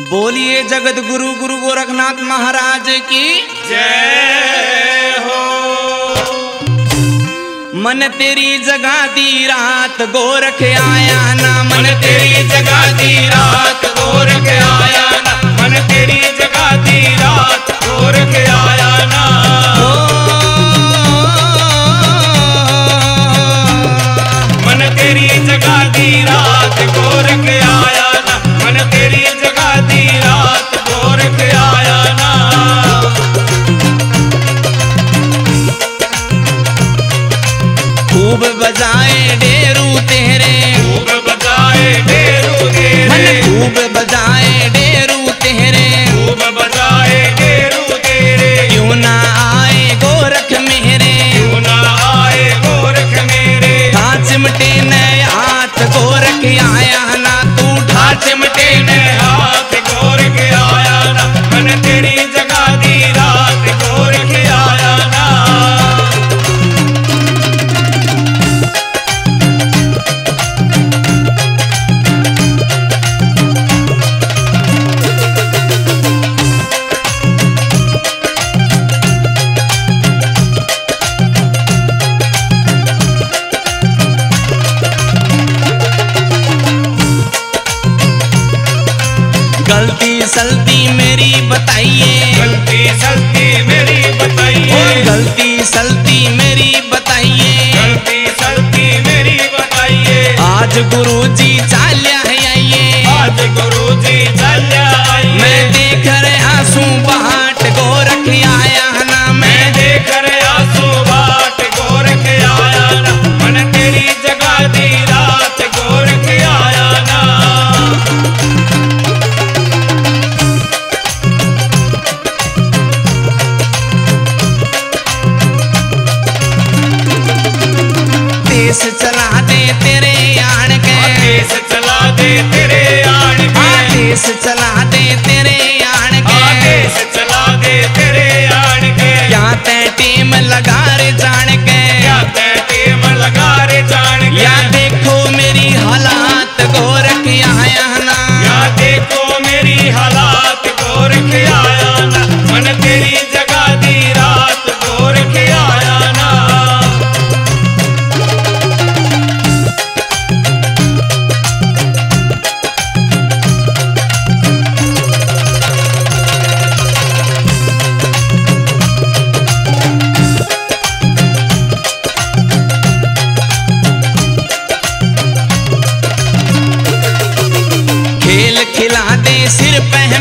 बोलिए जगत गुरु गुरु गोरखनाथ महाराज की जय हो। मन तेरी जगा दी रात, गोरख आया ना। मन तेरी जगा दी रात, गोरख आया ना। मन तेरी जगा दी रात, गोरख आया ना। मन तेरी जगा दी रात खूब गलती सलती मेरी बताइए। गलती सलती मेरी बताइए। गलती सलती मेरी बताइए। गलती सलती मेरी बताइए। आज गुरु जी चाल्या देश चलाने तेरे सिर पहन